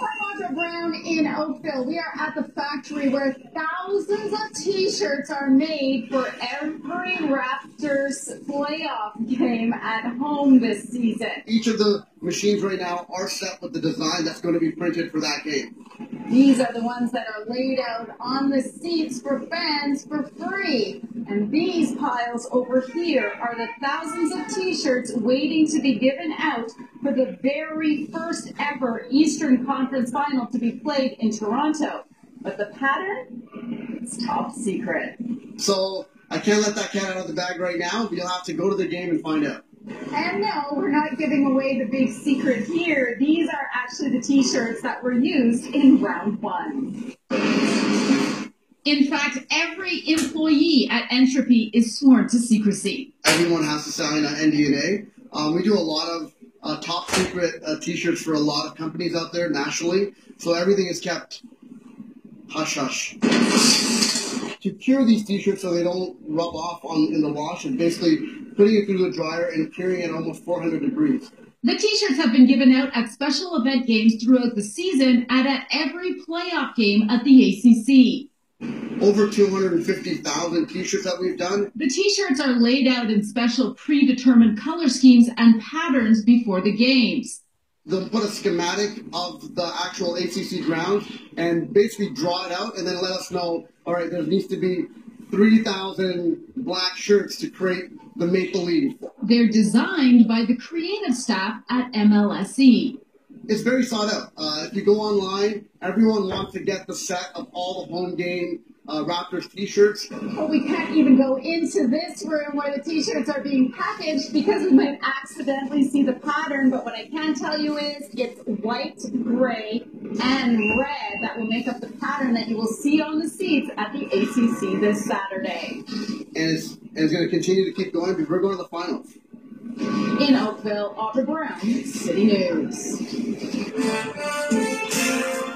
I'm Audra Brown in Oakville. We are at the factory where thousands of t-shirts are made for every Raptors playoff game at home this season. Each of the machines right now are set with the design that's going to be printed for that game. These are the ones that are laid out on the seats for fans for free. And these piles over here are the thousands of t-shirts waiting to be given out for the very first ever Eastern Conference final to be played in Toronto. But the pattern? It's top secret. So I can't let that cat out of the bag right now, but you'll have to go to the game and find out. And no, we're not giving away the big secret here. These are actually the t-shirts that were used in round one. In fact, every employee at Entripy is sworn to secrecy. Everyone has to sign an NDA. Um, we do a lot of uh, top secret uh, t-shirts for a lot of companies out there nationally, so everything is kept hush hush. To cure these t-shirts so they don't rub off on in the wash is basically putting it through the dryer and curing it at almost 400 degrees. The t-shirts have been given out at special event games throughout the season and at every playoff game at the ACC. Over 250,000 t-shirts that we've done. The t-shirts are laid out in special predetermined color schemes and patterns before the games. They'll put a schematic of the actual ACC grounds and basically draw it out and then let us know, all right, there needs to be 3,000 black shirts to create the Maple Leaf. They're designed by the creative staff at MLSE. It's very sought out. Uh, if you go online, everyone wants to get the set of all the home game uh, Raptors t-shirts. But we can't even go into this room where the t-shirts are being packaged because we might accidentally see the pattern. But what I can tell you is it's white, gray, and red that will make up the pattern that you will see on the seats at the ACC this Saturday. And it's, and it's going to continue to keep going because we're going to the finals. In Oakville, Audra Brown, City News.